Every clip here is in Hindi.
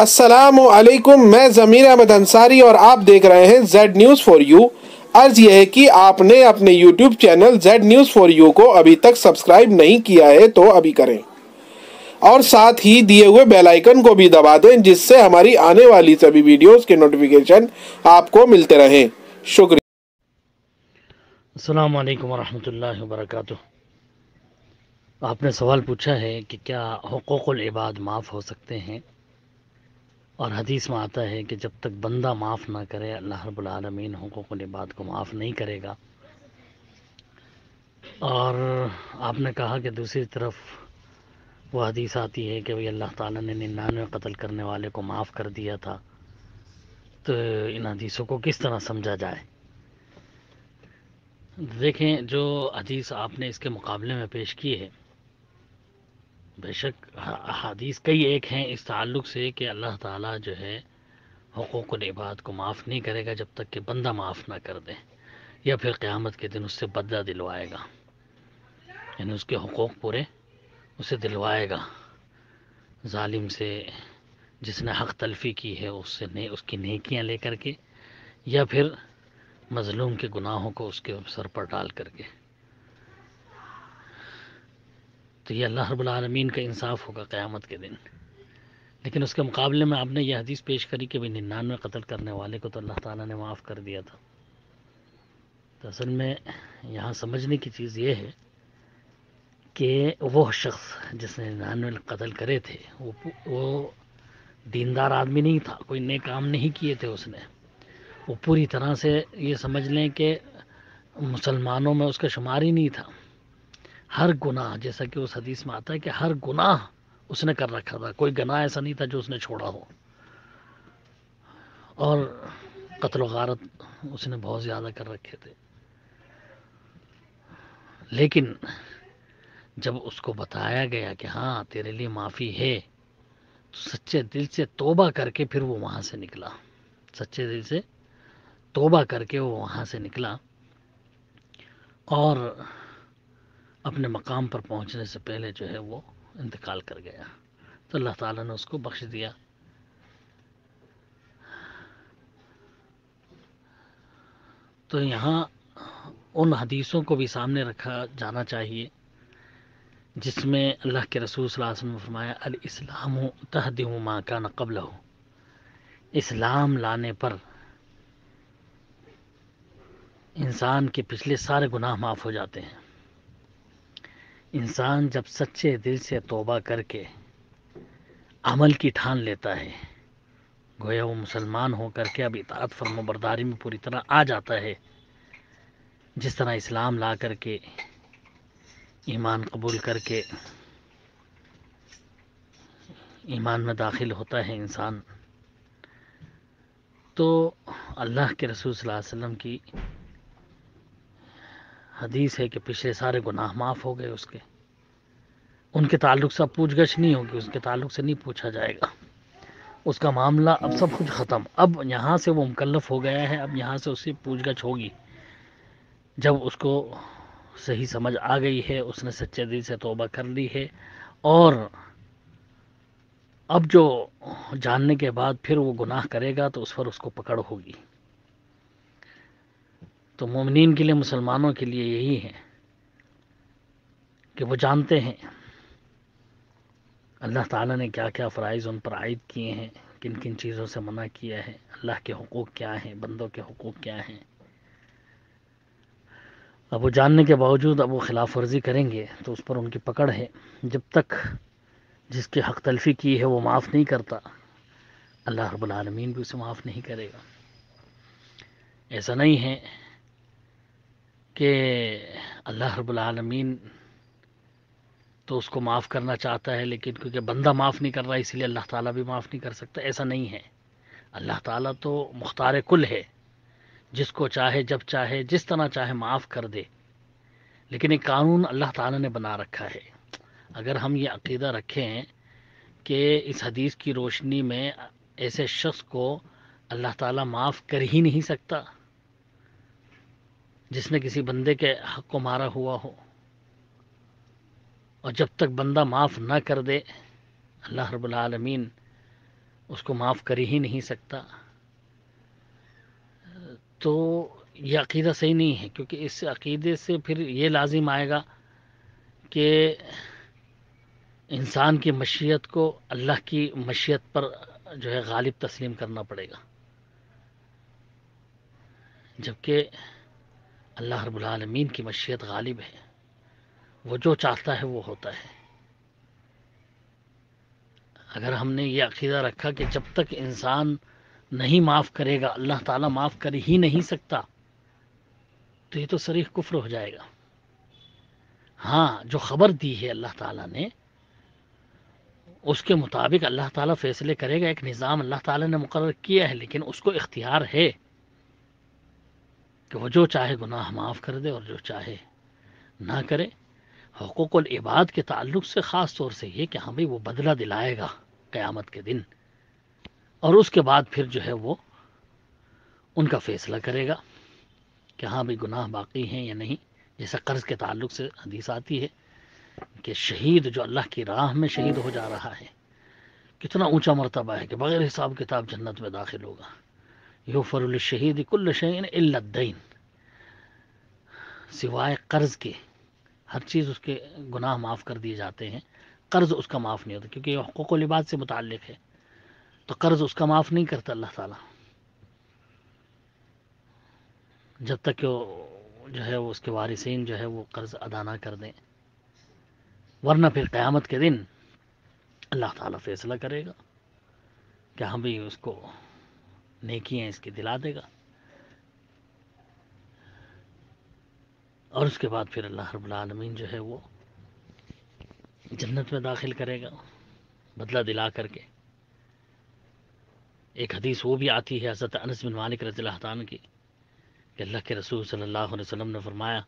असलकुम मैं ज़मीर अहमद अंसारी और आप देख रहे हैं जेड न्यूज़ फॉर यू अर्ज़ यह है कि आपने अपने YouTube channel Z news for you को अभी तक सब्सक्राइब नहीं किया है तो अभी करें। और साथ ही दिए हुए बेल आइकन को भी दबा दें, जिससे हमारी आने वाली सभी वीडियोस के नोटिफिकेशन आपको मिलते रहें। शुक्रिया। अस्सलाम वालेकुम रहमतुल्लाहि आपने सवाल पूछा है कि क्या हुकूक़ुल इबाद माफ़ हो सकते हैं? और हदीस में आता है कि जब तक बंदा माफ़ ना करे, अल्लाह रब्बुल आलमीन हुकूक़ुल इबाद को माफ़ नहीं करेगा। और आपने कहा कि दूसरी तरफ़ वो हदीस आती है कि भाई अल्लाह ताला ने निन्यानवे कत्ल करने वाले को माफ़ कर दिया था। तो इन हदीसों को किस तरह समझा जाए? देखें, जो हदीस आपने इसके मुकाबले में पेश की है बेशक हदीस कई एक हैं इस ताल्लुक से कि अल्लाह ताला जो है हकूक़ इबाद को माफ़ नहीं करेगा जब तक कि बंदा माफ़ ना कर दे, या फिर क़्यामत के दिन उससे बदला दिलवाएगा। यानी उसके हकूक़ पूरे उसे दिलवाएगा। ालिम से जिसने हक तलफ़ी की है उससे ने, उसकी नेकियाँ लेकर के, या फिर मज़लूम के गुनाहों को उसके सर पर डाल करके। तो ये अल्लाह रबालमीन का इंसाफ होगा क़्यामत के दिन। लेकिन उसके मुकाबले में आपने यह हदीस पेश करी कि भाई निन्यानवे कत्ल करने वाले को तो अल्लाह ताला ने माफ़ कर दिया था। तो असल में यहाँ समझने की चीज़ ये है कि वो शख्स जिसने निन्यानवे कत्ल करे थे, वो वो दीनदार आदमी नहीं था, कोई नए काम नहीं किए थे उसने। वो पूरी तरह से ये समझ लें कि मुसलमानों में उसका शुमार ही नहीं था। हर गुनाह, जैसा कि उस हदीस में आता है कि हर गुनाह उसने कर रखा था। कोई गुनाह ऐसा नहीं था जो उसने छोड़ा हो। और कत्ल गारत उसने बहुत ज़्यादा कर रखे थे। लेकिन जब उसको बताया गया कि हाँ तेरे लिए माफ़ी है तो सच्चे दिल से तोबा करके फिर वो वहाँ से निकला। सच्चे दिल से तोबा करके वो वहाँ से निकला। और अपने मकाम पर पहुँचने से पहले जो है वो इंतकाल कर गया। तो अल्लाह ताला ने उसको बख्श दिया। तो यहाँ उन हदीसों को भी सामने रखा जाना चाहिए, जिसमें अल्लाह के रसूल वसल्लम ने फरमाया अल इस्लाम तहदिम माँ का नकबल हो इस्लाम लाने पर इंसान के पिछले सारे गुनाह माफ़ हो जाते हैं। इंसान जब सच्चे दिल से तोबा करके अमल की ठान लेता है, गोया वो मुसलमान हो करके अब इतात फर्मबरदारी में पूरी तरह आ जाता है। जिस तरह इस्लाम ला करके, ईमान कबूल करके ईमान में दाखिल होता है इंसान तो अल्लाह के रसूल सल्लल्लाहु अलैहि वसल्लम की हदीस है कि पिछले सारे गुनाह माफ़ हो गए उसके। उनके ताल्लुक से अब पूछ गछ नहीं होगी, उसके ताल्लुक से नहीं पूछा जाएगा। उसका मामला अब सब कुछ ख़त्म। अब यहाँ से वो मुकलफ हो गया है, अब यहाँ से उससे पूछ गछ होगी। जब उसको सही समझ आ गई है, उसने सच्चे दिल से तोबा कर ली है, और अब जो जानने के बाद फिर वो गुनाह करेगा तो उस पर उसको पकड़ होगी। तो मोमिन के लिए, मुसलमानों के लिए यही है कि वो जानते हैं अल्लाह ताला ने क्या क्या फ़राइज़ उन पर आयद किए हैं किन किन चीज़ों से मना किया है, अल्लाह के हकूक़ क्या हैं, बंदों के हकूक़ क्या हैं। अब वो जानने के बावजूद अब वो खिलाफ वर्जी करेंगे तो उस पर उनकी पकड़ है। जब तक जिसकी हक तलफ़ी की है वो माफ़ नहीं करता, अल्लाह रब्बुल आलमीन भी उसे माफ़ नहीं करेगा। ऐसा नहीं है कि अल्लाह रब्बुल आलमीन तो उसको माफ़ करना चाहता है, लेकिन क्योंकि बंदा माफ़ नहीं कर रहा, इसलिए अल्लाह ताला भी माफ़ नहीं कर सकता। ऐसा नहीं है। अल्लाह ताला तो मुख्तार कुल है। जिसको चाहे, जब चाहे, जिस तरह चाहे माफ़ कर दे। लेकिन एक कानून अल्लाह ताला ने बना रखा है। अगर हम ये अकीदा रखें कि इस हदीस की रोशनी में ऐसे शख्स को अल्लाह ताला माफ़ कर ही नहीं सकता जिसने किसी बंदे के हक को मारा हुआ हो। और जब तक बंदा माफ़ ना कर दे, अल्लाह रब्बुल आलमीन उसको माफ़ कर ही नहीं सकता। तो ये अकीदा सही नहीं है, क्योंकि इस अकीदे से फिर ये लाजिम आएगा कि इंसान की मशीयत को अल्लाह की मशीयत पर जो है गालिब तस्लीम करना पड़ेगा। जबकि अल्लाह रबालमीन की मशीयत गालिब है। वो जो चाहता है वो होता है। अगर हमने ये अकीदा रखा कि जब तक इंसान नहीं माफ़ करेगा, अल्लाह ताला माफ़ कर ही नहीं सकता तो ये तो सरीख कुफ्र हो जाएगा। हाँ जो ख़बर दी है अल्लाह ताला ने, उसके मुताबिक अल्लाह ताला फैसले करेगा, एक निज़ाम अल्लाह ताला ने मुकर किया है, लेकिन उसको इख्तियार है। कि वो जो चाहे गुनाह माफ़ कर दे और जो चाहे ना करे। हकूक़ुल इबाद के ताल्लुक से ख़ास तौर से ये कि हाँ भाई वो बदला दिलाएगा क़यामत के दिन। और उसके बाद फिर जो है वो उनका फ़ैसला करेगा कि हाँ भाई गुनाह बाकी हैं या नहीं। जैसा कर्ज़ के ताल्लुक से हदीस आती है कि शहीद जो अल्लाह की राह में शहीद हो जा रहा है, कितना ऊँचा मरतबा है कि बग़ैर हिसाब किताब जन्नत में दाखिल होगा। यो फरुल शहीद कुल्ल शहीन इल्लद्दीन सिवाय कर्ज़ के हर चीज़ उसके गुनाह माफ़ कर दिए जाते हैं कर्ज़ उसका माफ़ नहीं होता क्योंकि ये हकूक़ लिबाद से मुतल है तो कर्ज़ उसका माफ़ नहीं करता अल्लाह ताला जब तक वो जो है वो उसके वारिसन जो है वो कर्ज़ अदा ना कर दें वरना फिर क़यामत के दिन अल्लाह ताला फ़ैसला करेगा कि हम भी उसको नेकियाँ इसकी दिला देगा। और उसके बाद फिर अल्लाह रबालमीन जो है वो जन्नत में दाखिल करेगा, बदला दिला करके। एक हदीस वो भी आती है हज़रत अनस बिन मालिक रज़ी की, कि अल्लाह के रसूल सल्लल्लाहु अलैहि वसल्लम ने फरमाया,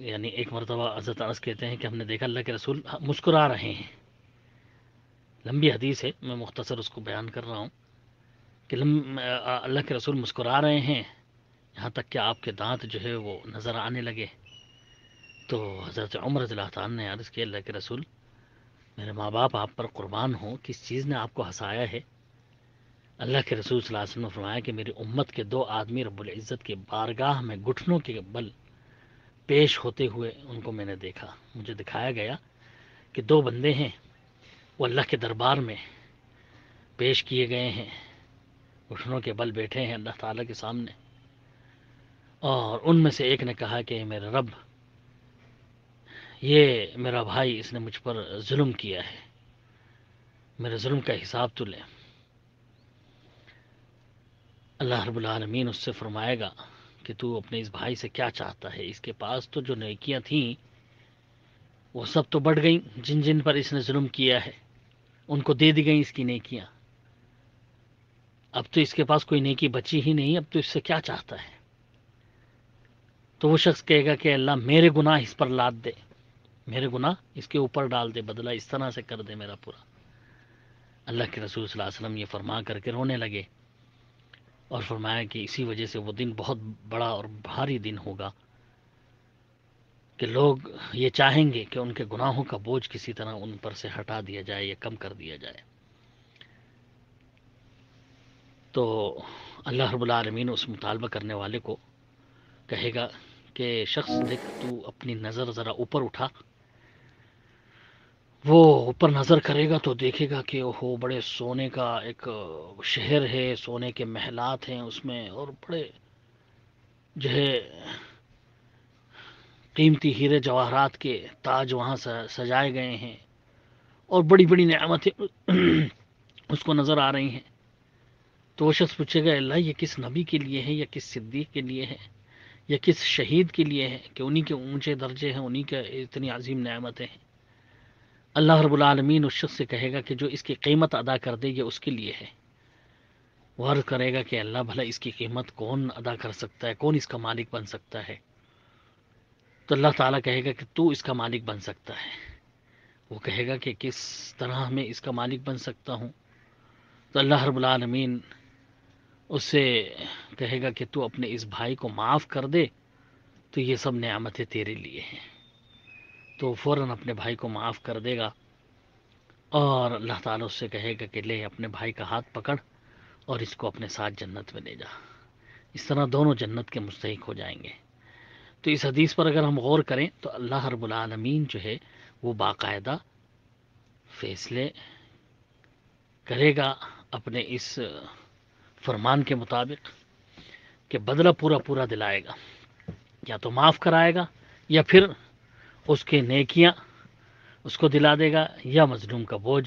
यानी एक मरतबा हज़रत अनस कहते हैं कि हमने देखा अल्लाह के रसूल मुस्कुरा रहे हैं। लंबी हदीस है, मैं मुख्तसर उसको बयान कर रहा हूँ। कि अल्लाह के रसूल मुस्कुरा रहे हैं। यहाँ तक कि आपके दांत जो है वो नज़र आने लगे। तो हज़रत उमर रज़ी ने अर्ज़ किया, अल्लाह के रसूल, मेरे माँ बाप आप पर कुर्बान हो, किस चीज़ ने आपको हंसाया है? अल्लाह के रसूल वसल्लम ने फरमाया कि मेरी उम्मत के दो आदमी रब्बुल इज़्ज़त के बारगाह में घुटनों के बल पेश होते हुए उनको मैंने देखा। मुझे दिखाया गया कि दो बंदे हैं, वो अल्लाह के दरबार में पेश किए गए हैं। घुटनों के बल बैठे हैं अल्लाह ताला के सामने। और उनमें से एक ने कहा कि मेरे रब, ये मेरा भाई इसने मुझ पर जुल्म किया है। मेरे जुल्म का हिसाब तो ले। अल्लाह रबालमीन उससे फरमाएगा कि, तू अपने इस भाई से क्या चाहता है? इसके पास तो जो नेकियाँ थी, वो सब तो बढ़ गई जिन जिन पर इसने जुल्म किया है। उनको दे दी गई इसकी नेकियाँ। अब तो इसके पास कोई नेकी बची ही नहीं, अब तो इससे क्या चाहता है? तो वो शख्स कहेगा कि अल्लाह, मेरे गुनाह इस पर लाद दे। मेरे गुनाह इसके ऊपर डाल दे, बदला इस तरह से कर दे मेरा पूरा। अल्लाह के रसूल वसल्लम ये फरमा करके रोने लगे और फरमाया कि इसी वजह से वो दिन बहुत बड़ा और भारी दिन होगा कि लोग ये चाहेंगे कि उनके गुनाहों का बोझ किसी तरह उन पर से हटा दिया जाए या कम कर दिया जाए। तो अल्लाह रबालमीन उस मुतालबा करने वाले को कहेगा कि, शख्स, देख, तू अपनी नज़र ज़रा ऊपर उठा। वो ऊपर नज़र करेगा तो देखेगा कि, ओहो, बड़े सोने का एक शहर है, सोने के महलात हैं उसमें और बड़े जो है कीमती हीरे जवाहरात के ताज वहाँ सजाए गए हैं और बड़ी बड़ी नियामतें उसको नज़र आ रही हैं। तो वो शख्स पूछेगा, अल्लाह, ये किस नबी के लिए है, या किस सिद्दीक के लिए है, या किस शहीद के लिए है, कि उन्हीं के ऊँचे दर्जे हैं, उन्हीं के इतनी अजीम नियामतें हैं? अल्लाह रबालमीन उस शख्स से कहेगा कि जो इसकी कीमत अदा कर दे, ये उसके लिए है। वह अर्ज़ करेगा कि अल्लाह भला इसकी कीमत कौन अदा कर सकता है, कौन इसका मालिक बन सकता है? तो अल्लाह ताला कहेगा कि तू इसका मालिक बन सकता है। वो कहेगा कि किस तरह मैं इसका मालिक बन सकता हूँ? तो अल्लाह रबालमीन उससे कहेगा कि तू अपने इस भाई को माफ़ कर दे तो ये सब नियामतें तेरे लिए हैं। तो फ़ौर अपने भाई को माफ़ कर देगा और अल्लाह ताला उससे कहेगा कि ले अपने भाई का हाथ पकड़ और इसको अपने साथ जन्नत में ले जा। इस तरह दोनों जन्नत के मुस्तक हो जाएँगे। तो इस हदीस पर अगर हम गौर करें तो अल्लाह रबालमीन जो है, वो बाकायदा फैसले करेगा अपने इस फरमान के मुताबिक कि बदला पूरा पूरा दिलाएगा। या तो माफ़ कराएगा या फिर उसके नेकियाँ उसको दिला देगा या मजलूम का बोझ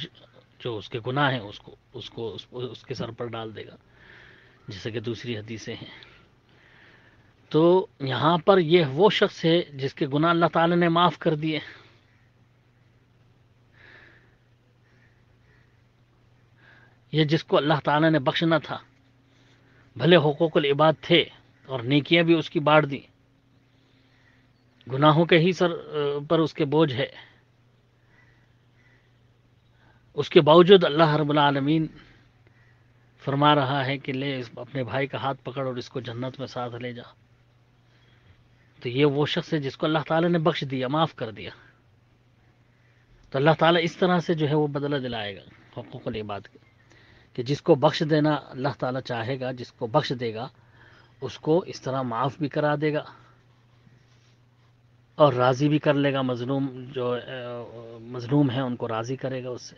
जो उसके गुनाह हैं उसको उसको उस, उसके सर पर डाल देगा जैसे कि दूसरी हदीसें हैं। तो यहाँ पर यह वो शख्स है जिसके गुनाह अल्लाह ताला ने माफ़ कर दिए। यह जिसको अल्लाह ताला ने बख्शना था। भले हकूक़ुल इबाद थे और नेकियाँ भी उसकी बाढ़ दी। गुनाहों के ही सर पर उसके बोझ है। उसके बावजूद अल्लाह रबालमीन फरमा रहा है कि ले अपने भाई का हाथ पकड़ और इसको जन्नत में साथ ले जा। तो ये वो शख्स है जिसको अल्लाह ताला ने बख्श दिया, माफ़ कर दिया। तो अल्लाह ताला इस तरह से जो है वो बदला दिलाएगा हकूक़ इबाद के। कि जिसको बख्श देना अल्लाह ताला चाहेगा, जिसको बख्श देगा, उसको इस तरह माफ़ भी करा देगा और राज़ी भी कर लेगा, मजलूम जो मजलूम है, उनको राज़ी करेगा उससे।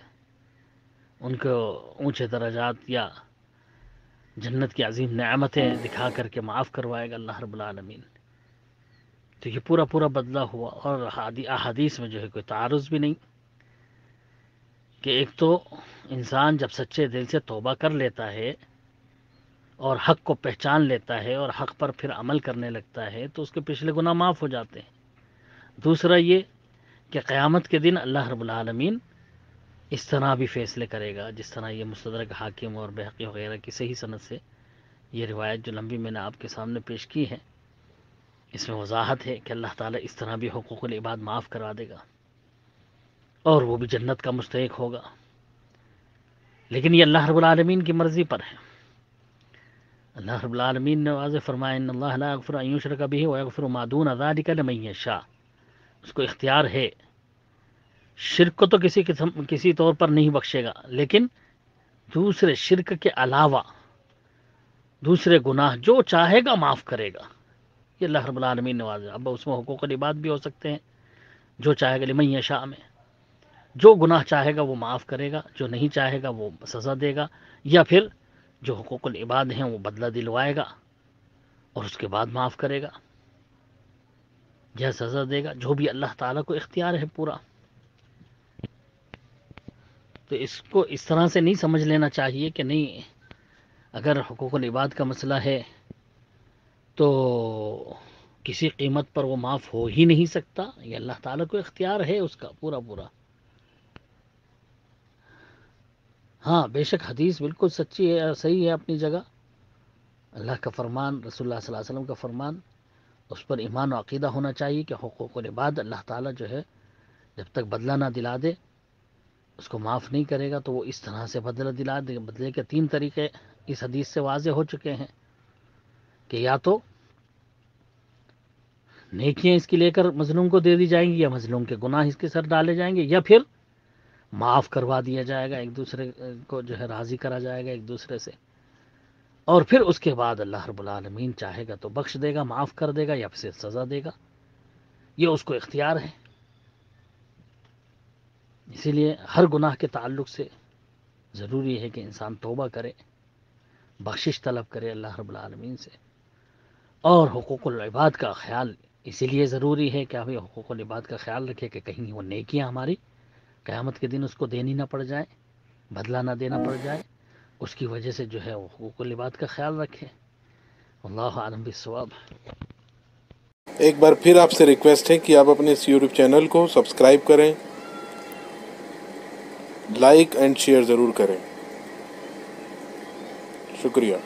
उनको ऊँचे दर्जात या जन्नत की अजीम नमतें दिखा करके माफ़ करवाएगा अल्लाह रबालमीन तो ये पूरा पूरा बदला हुआ और अहादीस में जो है कोई तारुज़ भी नहीं। कि एक तो इंसान जब सच्चे दिल से तोबा कर लेता है और हक को पहचान लेता है और हक पर फिर अमल करने लगता है तो उसके पिछले गुनाह माफ़ हो जाते हैं। दूसरा ये कि क़यामत के दिन अल्लाह रबालमीन इस तरह भी फ़ैसले करेगा, जिस तरह ये मुस्तरक हाकिम और बहकी वगैरह की सही सनत से ये रिवायत जो लंबी मैंने आपके सामने पेश की है, इसमें वजाहत है कि अल्लाह ताला इस तरह भी हकूक़ इबाद माफ़ करा देगा। और वो भी जन्नत का मुस्तक होगा। लेकिन ये अल्लाह रबालमीन की मर्ज़ी पर है। अल्लाह रबालमीन ने वाज का भी वफ़र मादून आज़ादी का मैय शाह उसको इख्तियार है। शिरक को तो किसी किस्म, किसी तौर पर नहीं बख्शेगा, लेकिन दूसरे शिरक के अलावा दूसरे गुनाह जो चाहेगा माफ़ करेगा। ये अल्लाह रबालमीन नवाज़ अब उसमें हकूक़ इबाद भी हो सकते हैं, जो चाहेगा लिमैया शाह में। जो गुनाह चाहेगा वो माफ़ करेगा, जो नहीं चाहेगा वो सज़ा देगा, या फिर जो हकूक़ इबाद हैं वो बदला दिलवाएगा और उसके बाद माफ़ करेगा। या सज़ा देगा, जो भी अल्लाह ताला को इख्तियार है पूरा। तो इसको इस तरह से नहीं समझ लेना चाहिए कि नहीं, अगर हकूक़ इबाद का मसला है तो किसी कीमत पर वो माफ़ हो ही नहीं सकता। ये अल्लाह ताला को इख्तियार है उसका पूरा पूरा हाँ बेशक हदीस बिल्कुल सच्ची है, सही है अपनी जगह। अल्लाह का फरमान रसोल्ला वसल्लम का फरमान, उस पर ईमान अकीदा होना चाहिए कि हकूक़ बाद अल्लाह ताला जो है, जब तक बदला ना दिला दे, उसको माफ़ नहीं करेगा तो वो इस तरह से बदला दिला दे, बदले के तीन तरीके इस हदीस से वाज हो चुके हैं कि या तो नेकियाँ इसकी लेकर मजलूम को दे दी जाएँगी या मजलूम के गुनाह इसके सर डाले जाएँगे, या फिर माफ़ करवा दिया जाएगा, एक दूसरे को जो है राज़ी करा जाएगा एक दूसरे से। और फिर उसके बाद अल्लाह रबालमीन चाहेगा तो बख्श देगा, माफ़ कर देगा या फिर सज़ा देगा। ये उसको इख्तियार है। इसीलिए हर गुनाह के ताल्लुक से ज़रूरी है कि इंसान तोबा करे, बख्शिश तलब करे अल्लाह रबालमीन से। और हकूक़ुलबाद का ख्याल इसीलिए ज़रूरी है कि हमें हकूक़ुलबाद का ख्याल रखें कि कहीं वो नेकियाँ हमारी क़यामत के दिन उसको देनी ना पड़ जाए, बदला ना देना पड़ जाए, उसकी वजह से जो है वो लिबाद का ख्याल रखें। अल्लाह आलम बिस्वाब एक बार फिर आपसे रिक्वेस्ट है कि आप अपने इस यूट्यूब चैनल को सब्सक्राइब करें, लाइक एंड शेयर ज़रूर करें। शुक्रिया।